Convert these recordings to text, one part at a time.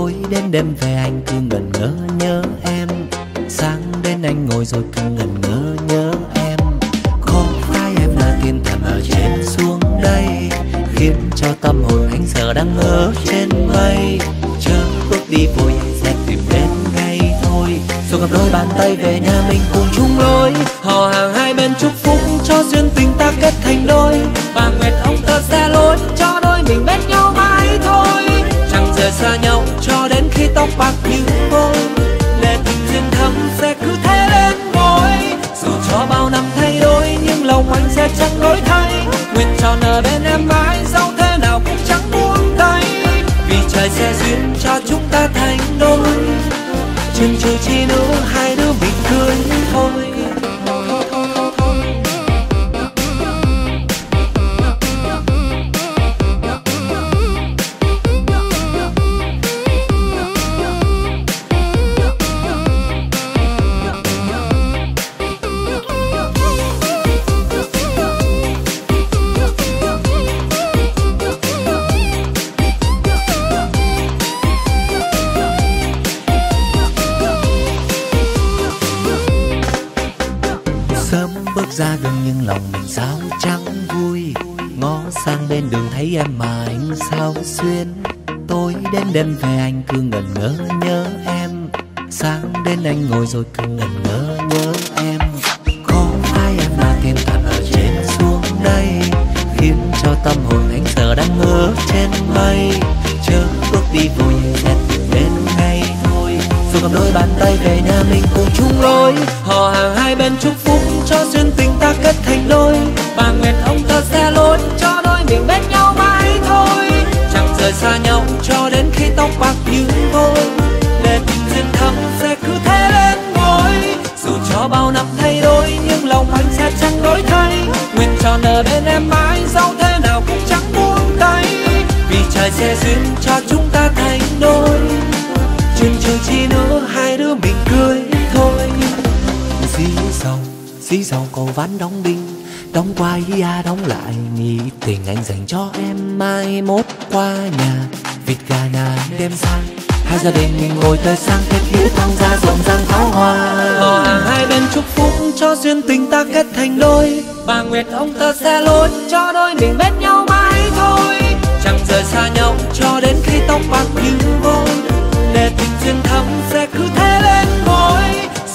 tối đến đêm về anh cứ ngẩn ngơ nhớ em. Sáng đến anh ngồi rồi cứ ngẩn ngơ nhớ em. Có phải em là thiên thần ở trên xuống đây, khiến cho tâm hồn anh giờ đang ở trên mây? Chớ bước đi vội sẽ tìm đến ngay thôi. Rồi gặp đôi bàn tay về nhà mình cùng chung lối họ hàng hai bên chúc phúc cho duyên tình ta kết thành đôi. Bà nguyệt nguyện tròn ở bên em đến đêm về anh cứ ngẩn ngơ nhớ em. Sáng đến anh ngồi rồi cứ ngẩn ngơ nhớ em. Có phải em là thiên thần ở trên xuống đây? Khiến cho tâm hồn anh giờ đang ngỡ trên mây. Chớ bước đi vội sẽ tìm đến ngay thôi dù gặp đôi bàn tay về nhà mình cùng chung lối họ hàng hai bên chúc ở bên em mãi dẫu thế nào cũng chẳng buông tay. Vì trời sẽ duyên cho chúng ta thành đôi. Chừng chừng chi nữa hai đứa mình cười thôi. Dí dầu dí dầu cầu ván đóng đinh. Đóng qua ý a, đóng lại nghĩ tình anh dành cho em mai mốt qua nhà. Vịt gà nhà đem sang hai gia đình mình ngồi tới sang kết nghĩa tăng gia rộn ràng pháo hoa. Họ hàng hai bên chúc phúc cho duyên tình ta kết thành đôi. Bà nguyệt ông tơ xe lối cho đôi mình bên nhau mãi thôi. Chẳng rời xa nhau cho đến khi tóc bạc như vôi. Lệ tình duyên thắm sẽ cứ thế lên môi.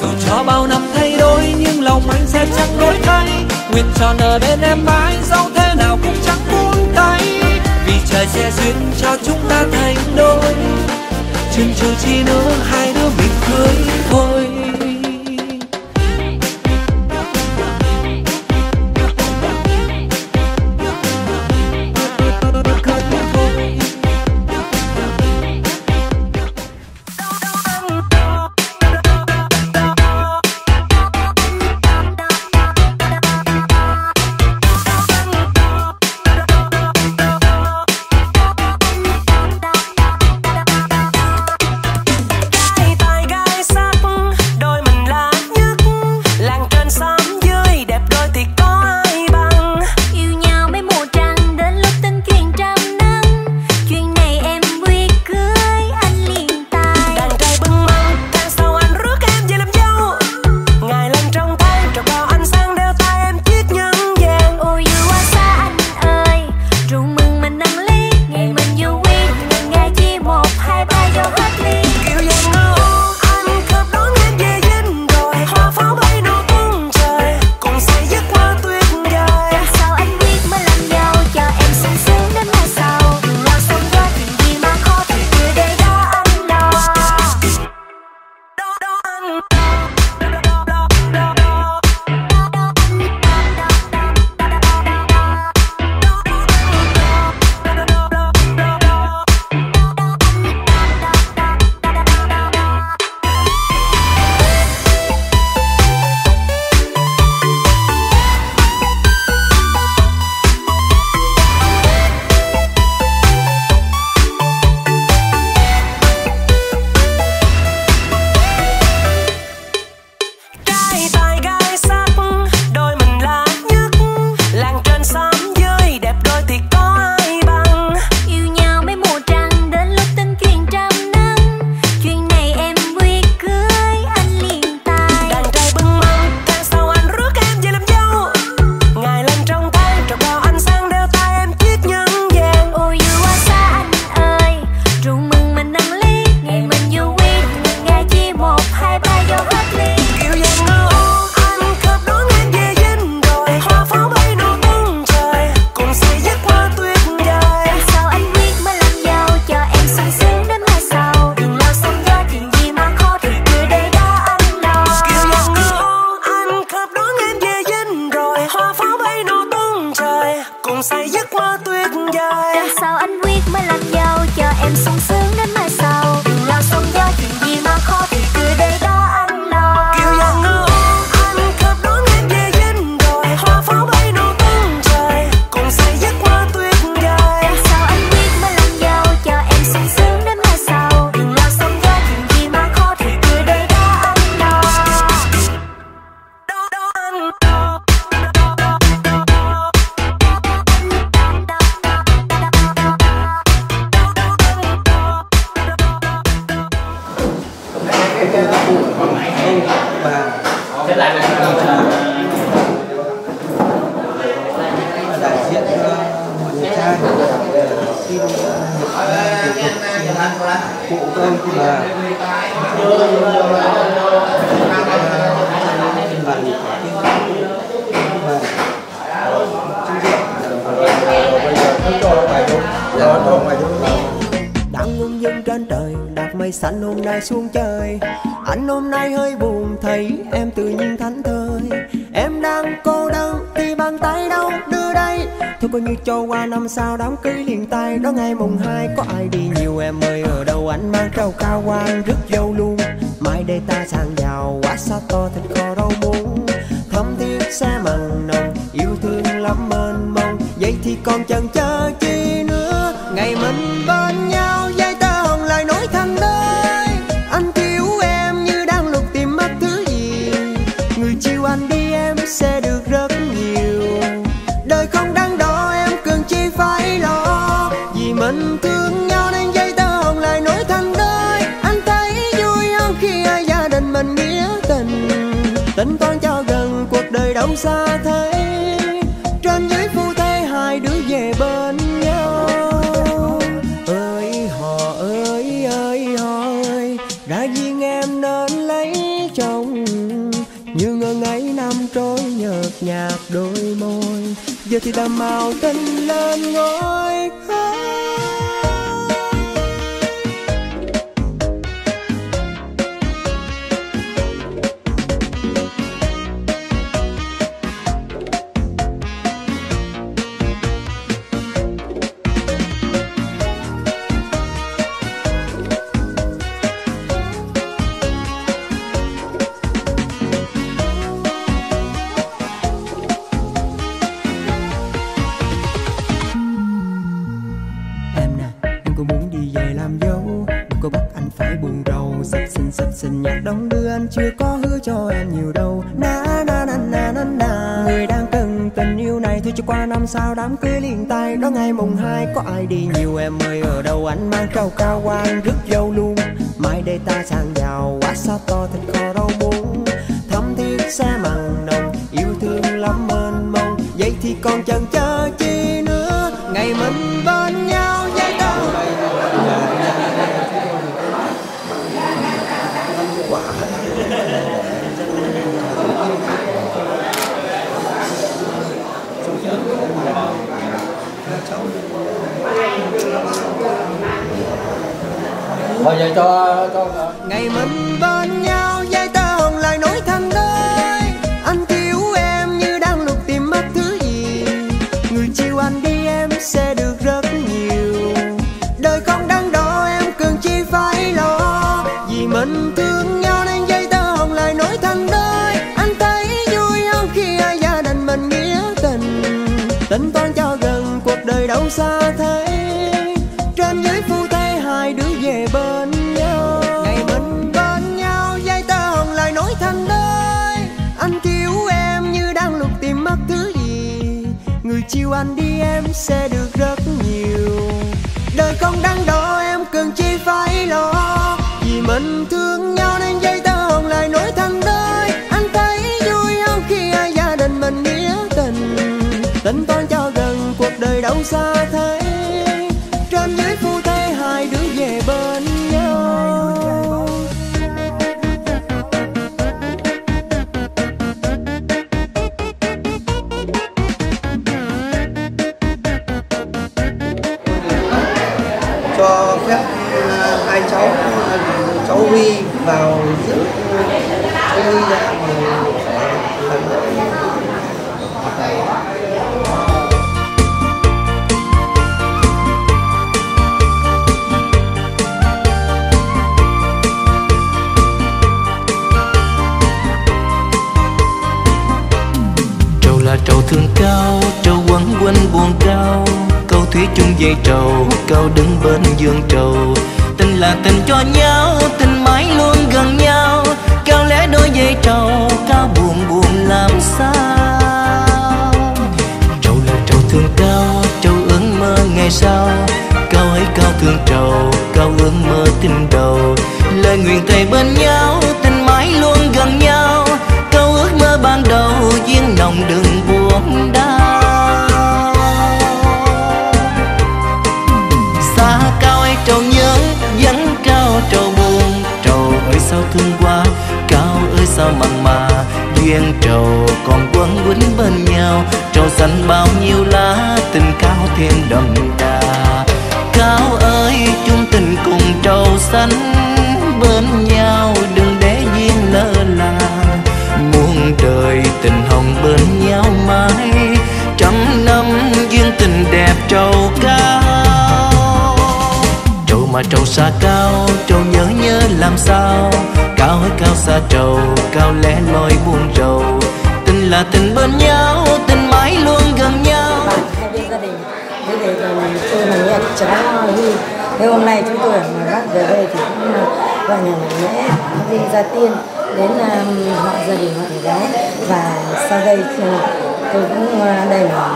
Dù cho bao năm thay đổi nhưng lòng anh sẽ chẳng đổi thay. Nguyện tròn ở bên em mãi dẫu thế nào cũng chẳng buông tay. Vì trời sẽ duyên cho chúng ta thành đôi chừng chờ chi nữa hai đứa mình cưới thôi. Mây xanh hôm nay xuống chơi. Anh hôm nay hơi buồn, Thấy em tự nhiên thánh thơi. Em đang cô đơn Thì bàn tay đâu đưa đây. Thôi coi như cho qua năm sau đám cưới liền tay. Đó ngày mùng hai, có ai đi nhiều? Em ơi, Ở đâu? Anh mang trâu cao quan rước dâu luôn. Mai đây ta sang giàu Quá xa to thịt kho rau muống. Thấm thiết xe mặn nồng, Yêu thương lắm mênh mông. Vậy thì còn chần chờ chi nữa? Ngày mình bên nhau. Xa thấy Trên dưới phu thê hai đứa về bên nhau. Ơi, họ ơi ơi họ ơi, đã duyên em nên lấy chồng. Như ngần ngày năm trôi nhợt nhạt đôi môi, giờ thì đã màu tình lên ngôi. Anh chưa có hứa cho em nhiều đâu. Na na na na na na. Người đang cần tình yêu này, thôi cho qua năm sau đám cưới liền tay Đó ngày mùng hai, có ai đi nhiều? Em ơi, Ở đâu anh mang cao cao quan rước dâu luôn. Mai đây ta sang giàu, quá sao to thịt kho rau muống Thấm thiết xe mặn nồng, Yêu thương lắm mênh mông. Vậy thì còn chân chân thôi giờ cho cho Ngày mình Người chiều anh đi em sẽ được rất nhiều. Đời không đắn đo, em cần chi phải lo. Vì mình thương nhau nên dây tơ hồng lại nối thân đôi. Anh thấy vui không khi ai gia đình mình nghĩa tình. Tính toán cho gần cuộc đời đâu xa thấy. Tình là tình cho nhau, tình mãi luôn gần nhau. Cao lẽ đôi dây trầu cao buồn buồn làm sao? Trầu là trầu thương cao, trầu ước mơ ngày sau. Cao ấy cao thương trầu, cao ước mơ tình đầu. Lời nguyện thề bên nhau, tình mãi luôn gần nhau. Câu ước mơ ban đầu, duyên nồng đừng buồn đau. Duyên trầu còn quấn quýt bên nhau. Trầu xanh bao nhiêu lá tình cao thêm đậm đà. Cao ơi chung tình cùng trầu xanh bên nhau. Đừng để duyên lỡ là. Muôn đời tình hồng bên nhau mãi. Trăm năm duyên tình đẹp trầu cao. Trầu mà trầu xa cao, trầu nhớ làm sao? Cao hơi cao xa trầu cao lẽ loi buông trầu. Tình là tình bên nhau tình mãi luôn gần nhau. Hai bên gia đình thế thì tôi là nghe cháu thế hôm nay chúng tôi ở ngoài Bắc về đây thì cũng uh, nhà mạnh mẽ đi ra tiên đến ờ, họ gia đình họ để gái và sau đây thì tôi cũng ờ, đây là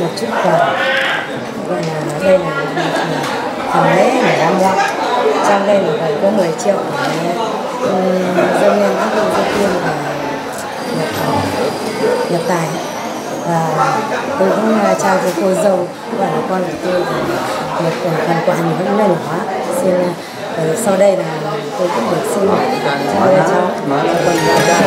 một chút quà. Gọi là đây là một phần lễ để đám gạo trong đây là phải có 10 triệu. Để dâng lên các vị gia tiên và nhập, nhập tài. Và tôi cũng uh, trao cho cô dâu và là con của tôi thì một phần quà nhiều hơn nhỏ xin uh, sau đây là tôi cũng được xin trao cho cháu nói là phần đa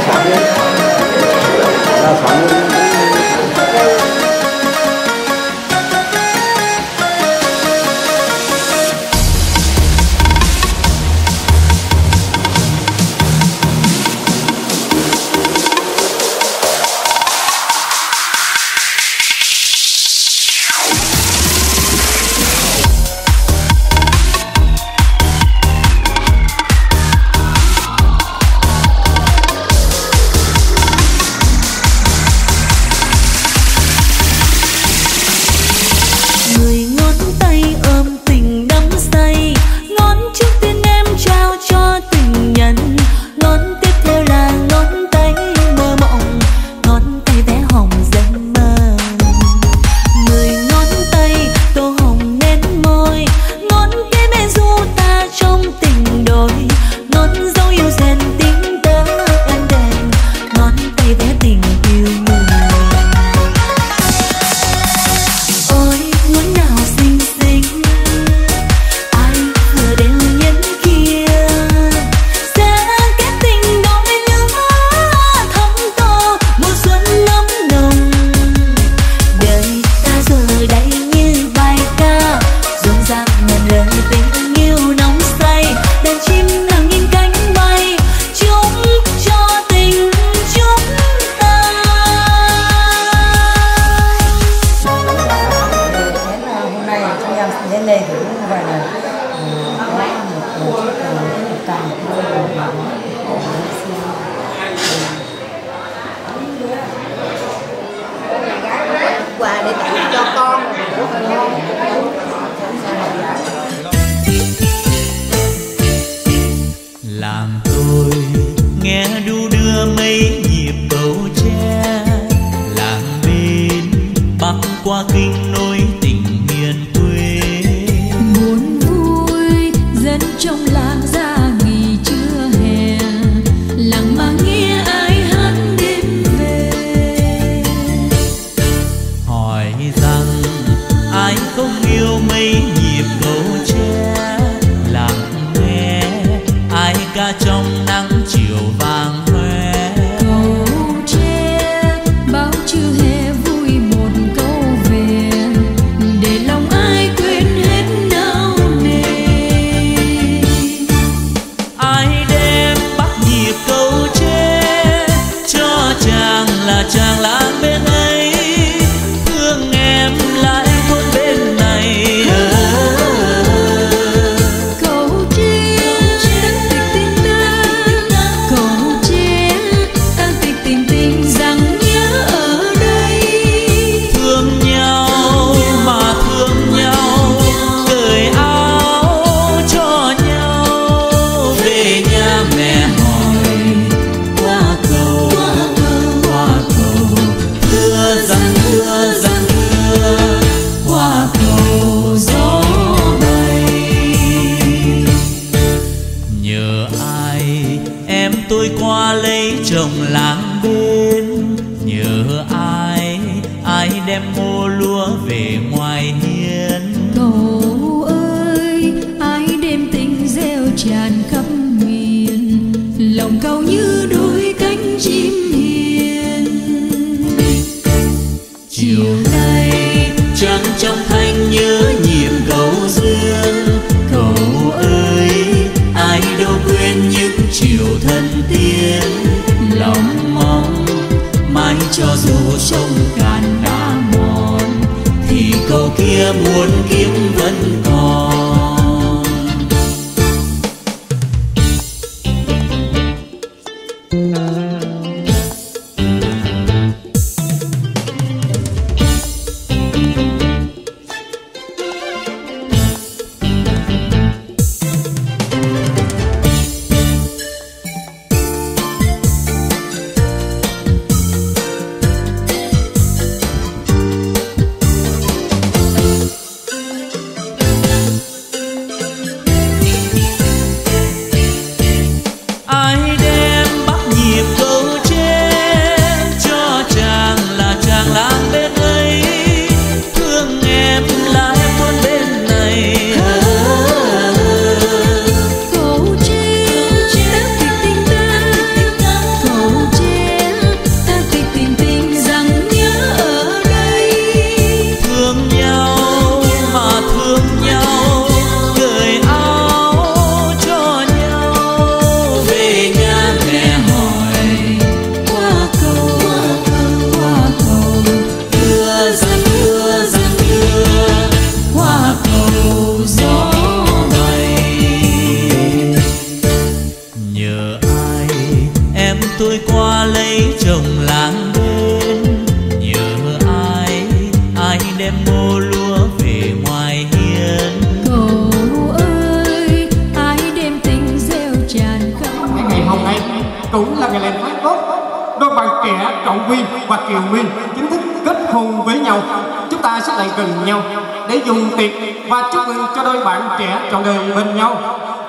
nhau để dùng tiệc và chúc mừng cho đôi bạn trẻ trọn đời bên nhau.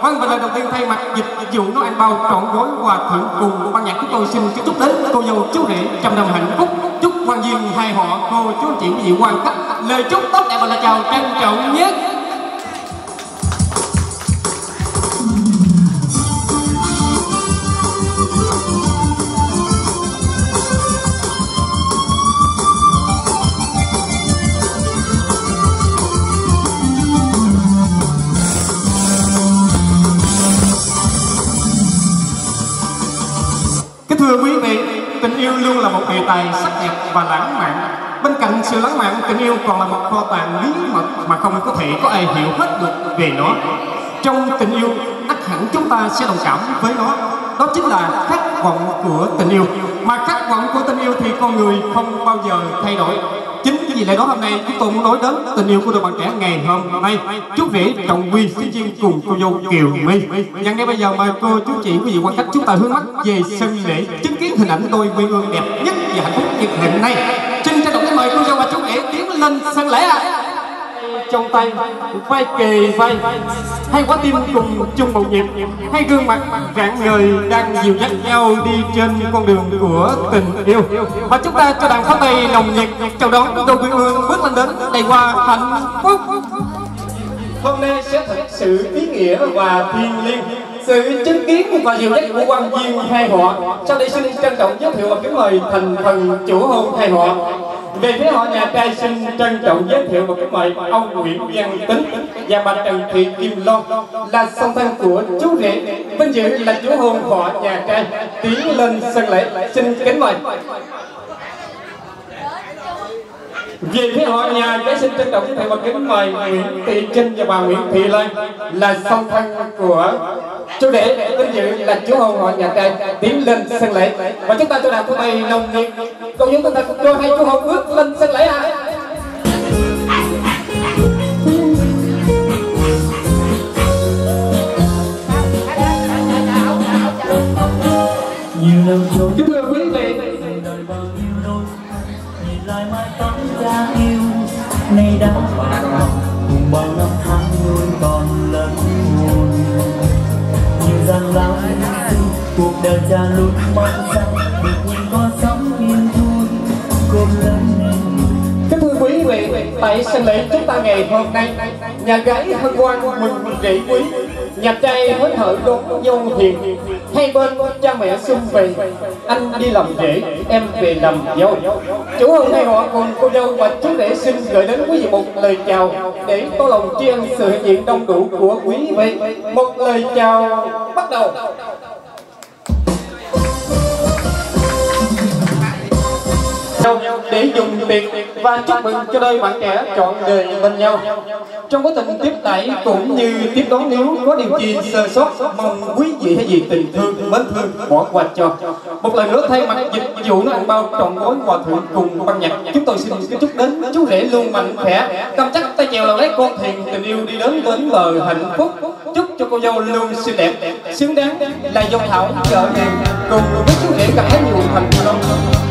Vâng và lời đầu tiên thay mặt dịch vụ nấu ăn bao trọn gói và thưởng cùng của ban nhạc chúng tôi xin chúc đến cô dâu chú rể trăm năm hạnh phúc. Chúc quan duyên hai họ, cô chú anh chị quý vị quan khách lời chúc tốt đẹp và lời chào trân trọng nhất. Là một đề tài sắc đẹp và lãng mạn. Bên cạnh sự lãng mạn, tình yêu còn là một kho tàng bí mật mà không có thể có ai hiểu hết được về nó. Trong tình yêu, ắt hẳn chúng ta sẽ đồng cảm với nó. Đó chính là khát vọng của tình yêu. Mà khát vọng của tình yêu thì con người không bao giờ thay đổi. Chính vì lẽ đó hôm nay, chúng tôi muốn nói đến tình yêu của đôi bạn trẻ ngày hôm nay. Chú rể Trọng Quy sinh viên cùng cô dâu Kiều My. nhân ngay bây giờ mời cô chú chị quý vị quan khách chúng ta hướng mắt về sân lễ chứng kiến hình ảnh tôi quê hương đẹp nhất và hạnh phúc nhất hiện nay. Xin trân trọng kính mời cô dâu và chú rể tiến lên sân lễ ạ. Trong tay. Vai kề vai hai quả tim cùng chung một nhịp. Hai gương mặt rạng ngời đang dìu dắt nhau đi trên con đường của tình yêu. Và chúng ta cho đàn pháo tay nồng nhiệt. Chào đón đôi quê hương bước lên đến đầy hoa hạnh phúc. Hôm nay sẽ thật sự ý nghĩa và thiêng liêng. Sự chứng kiến và nhiều dắt của quan viên hai họ. Sau đây xin trân trọng giới thiệu và kính mời thành phần chủ hôn hai họ về phía họ, nhà trai xin trân trọng giới thiệu và kính mời ông Nguyễn Văn Tính và bà Trần Thị Kim Loan là song thân của chú rể. Vinh dự là chú hôn họ, nhà trai, tiến lên sân lễ. Xin kính mời về phía họ nhà gái xin trân trọng thầy và kính mời Nguyễn Thị Trinh và bà Nguyễn Thị Lan là song thân của chú đệ vinh dự là chú hôn họ nhà trai tiến lên sân lễ. Và chúng ta cho đàn thứ tay nồng nhiệt. Cầu chúng tinh ta cho hai chú hôn bước lên sân lễ ạ nay đã vào cùng bao năm tháng luôn còn lớn buồn nhưng rằng lao cuộc đời cha luôn mong rằng được nhìn có sống yên vui. Cơm lớn Kính thưa quý vị, tại sân lễ chúng ta ngày hôm nay, nhà gái hân hoan mừng rể quý, nhà trai hớn hở đón dâu hiền, hai bên cha mẹ xung về anh đi làm rể, em về làm dâu. Chủ hôn hai họ cùng cô dâu và chú rể xin gửi đến quý vị một lời chào để tỏ lòng tri ân sự hiện diện đông đủ của quý vị. Một lời chào bắt đầu. Nhau để dùng tiệc và chúc mừng cho đôi bạn trẻ chọn đời bên nhau. Trong quá trình tiếp đãi cũng như tiếp đón nếu có điều gì sơ sót, mong quý vị hãy vì tình thương, mến thương bỏ qua cho. Một lần nữa thay mặt dịch vụ nó ăn bao trọn gói hòa thượng cùng ban nhạc, chúng tôi xin kính chúc đến chú rể luôn mạnh khỏe, cầm chắc tay chèo là lấy con thuyền tình yêu đi đến bến bờ hạnh phúc. Chúc cho cô dâu luôn xinh đẹp, xứng đáng là dòng thảo vợ hiền cùng với chú rể cả nhiều thành công.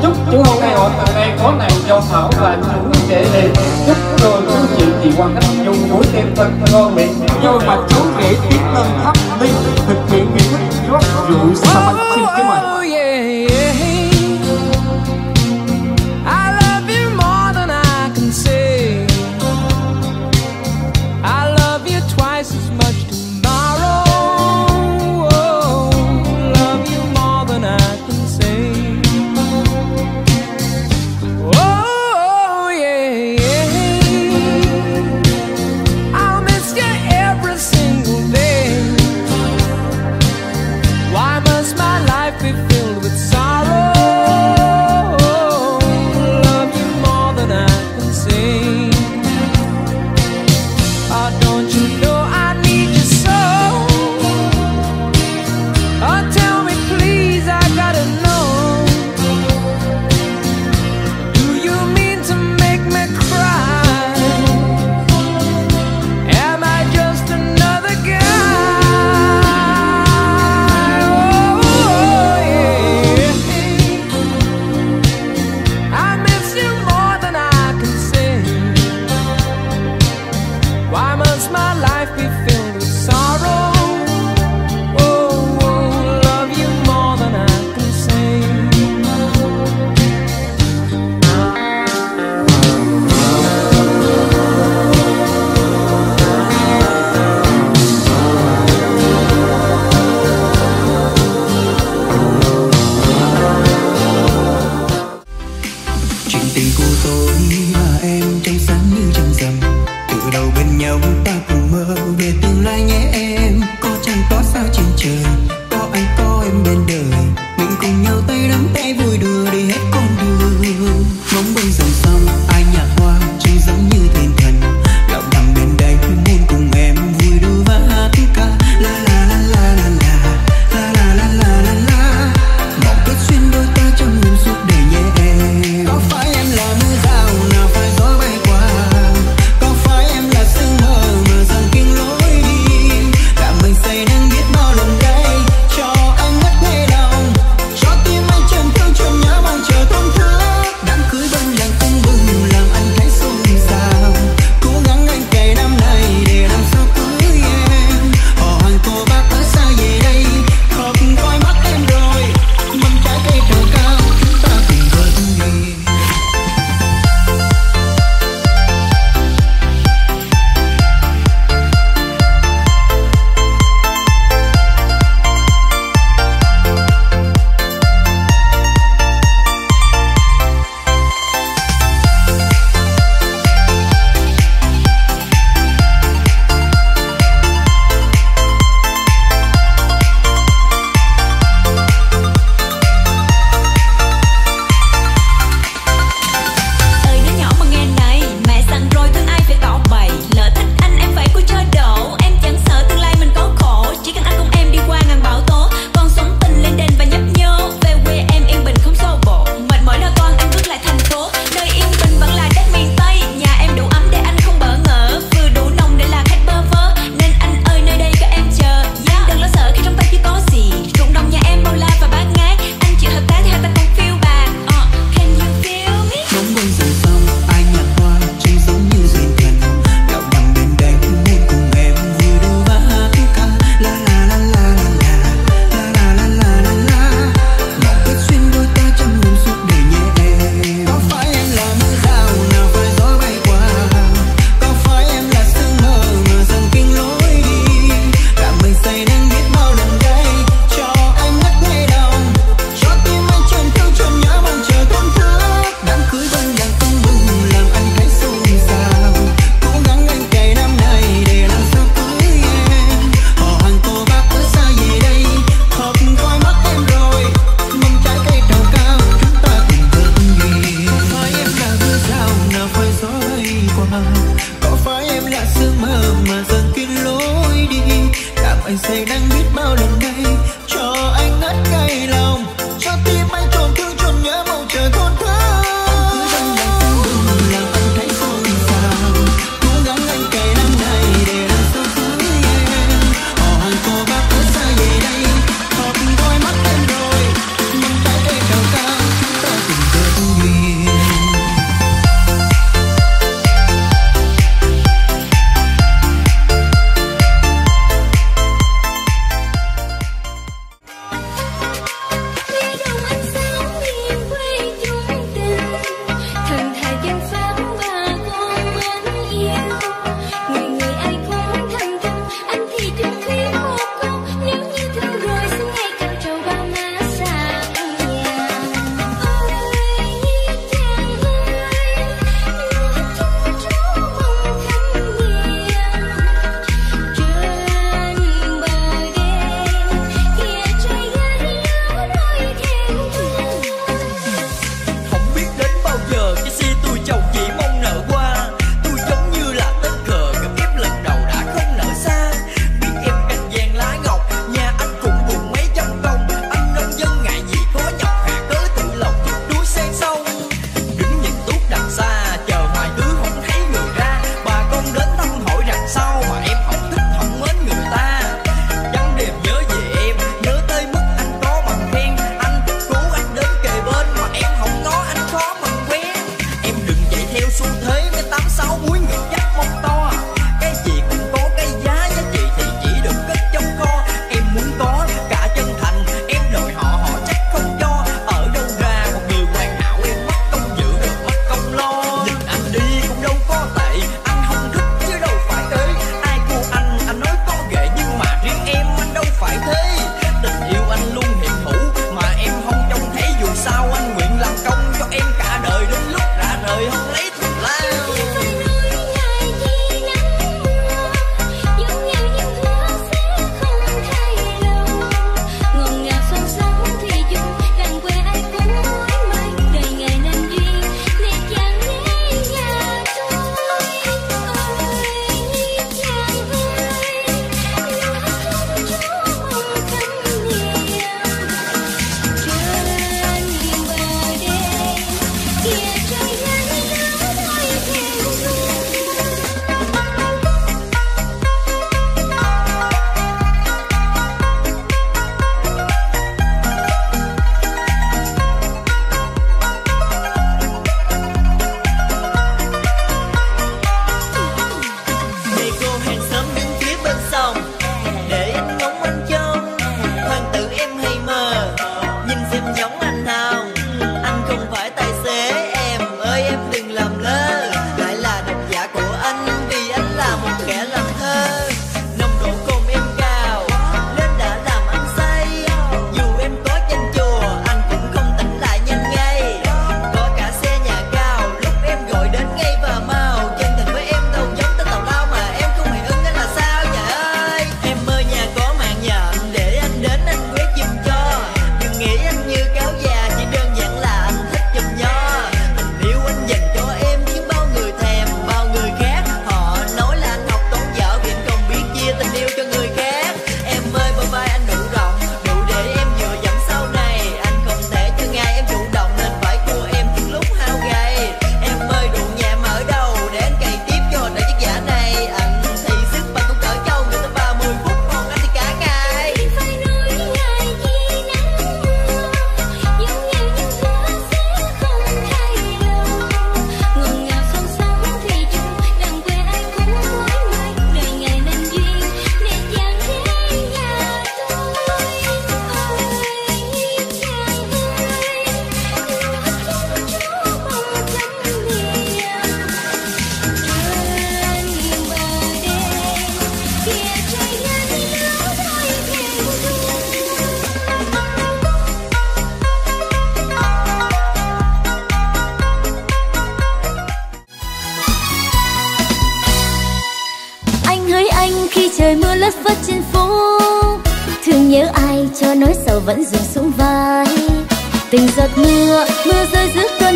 Chúc chú hôn ngày họ từ nay có nàng dâu thảo và chú rể hiền. Chúc cô chú chị chị quan khách dùng mũi tim thật ngon miệng. dâu mà chú rể tiến lên thắp linh thực hiện nghị thức rót rượu sa bánh xin kính mời. tan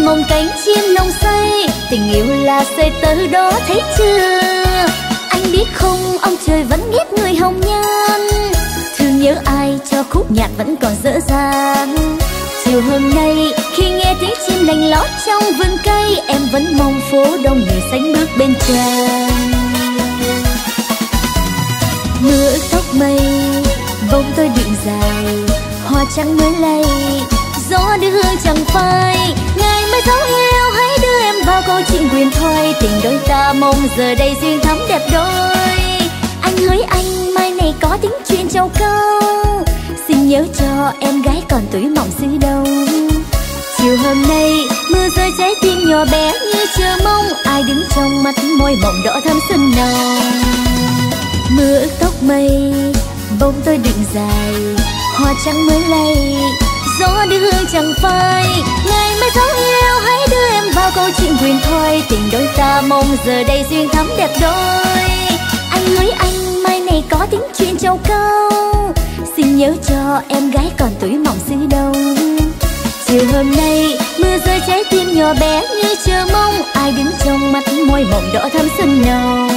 mong cánh chim nồng say. Tình yêu là xây tới đó, thấy chưa? Anh biết không, ông trời vẫn ghét người hồng nhan. Thương nhớ ai cho khúc nhạc vẫn còn dở dàng chiều hôm nay, khi nghe tiếng chim lành lót trong vườn cây, em vẫn mong phố đông người sánh bước bên trang mưa tóc mây bóng tôi định dài, hoa trắng mới lay gió đưa hương chẳng phai. Ngày mai dấu yêu, hãy đưa em vào câu chuyện quyền thoại. Tình đôi ta mong giờ đây duyên thắm đẹp đôi. Anh hỡi anh, mai này có tiếng chuyện châu câu xin nhớ cho em gái còn tuổi mỏng xứ đâu. Chiều hôm nay, mưa rơi trái tim nhỏ bé như chờ mong. Ai đứng trong mắt môi mộng đỏ thắm xuân nồng. Mưa ướt tóc mây, bông tôi đựng dài, hoa trắng mới lay gió đưa hương chẳng phai. Ngày mai dấu yêu hãy đưa em vào câu chuyện huyền thoại. Tình đôi ta mong giờ đây duyên thắm đẹp đôi. Anh hỡi anh, mai này có tiếng chuyện châu câu xin nhớ cho em gái còn tuổi mỏng xứ đâu. Chiều hôm nay, mưa rơi trái tim nhỏ bé như chờ mong. Ai đứng trong mắt môi mộng đỏ thắm xuân nồng